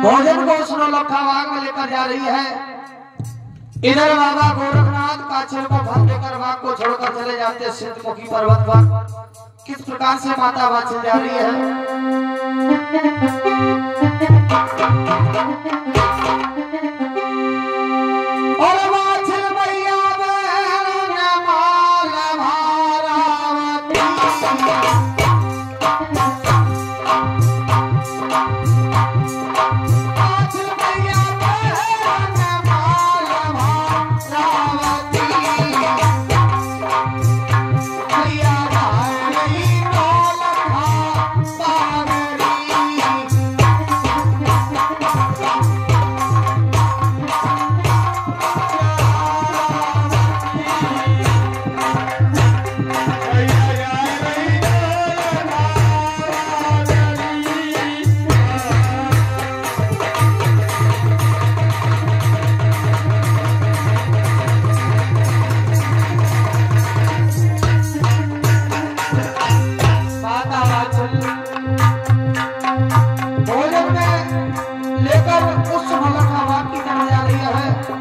भोजन को स्नो लखा वाग में लेकर जा रही है इधर बाबा गोरखनाथ काछल को भर लेकर वाग को छोड़कर चले जाते सिद्धमुखी पर्वत पर किस प्रकार से माता वाचल जा रही है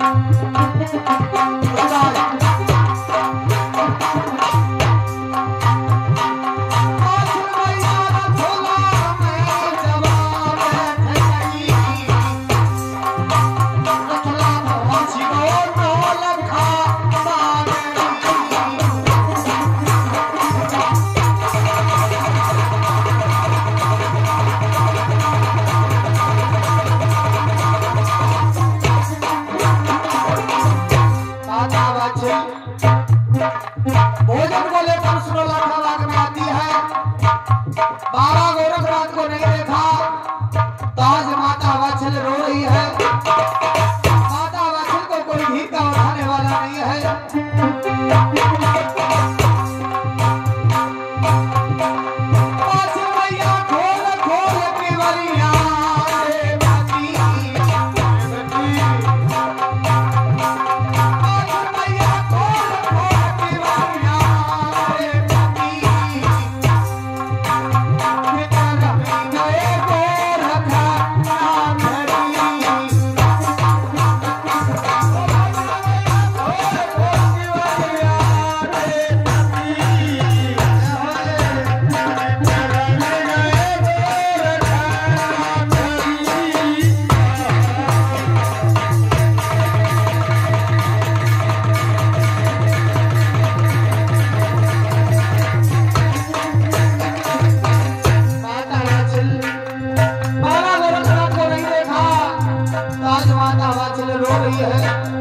है वाचल गोरखनाथ को नहीं देखा तो आज तो आज माता रो रही है।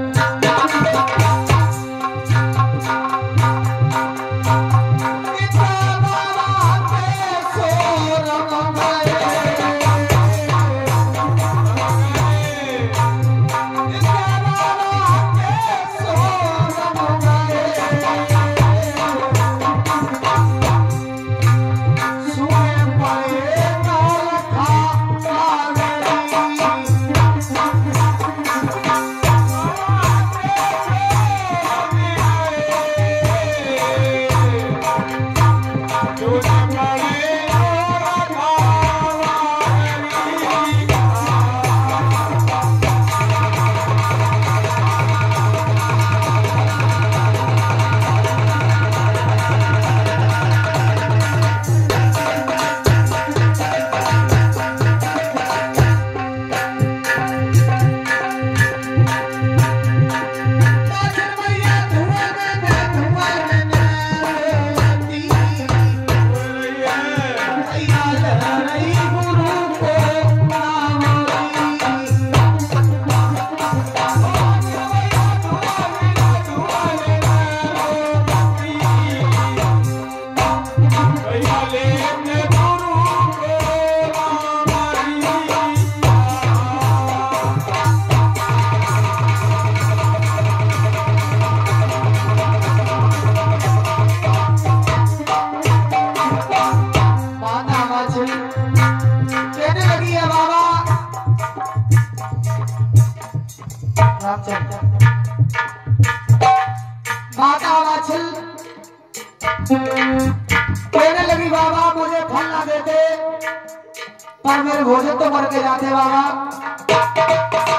माता लगी, बाबा, मुझे फल ना देते पर मेरे भोजन तो मर के जाते, बाबा।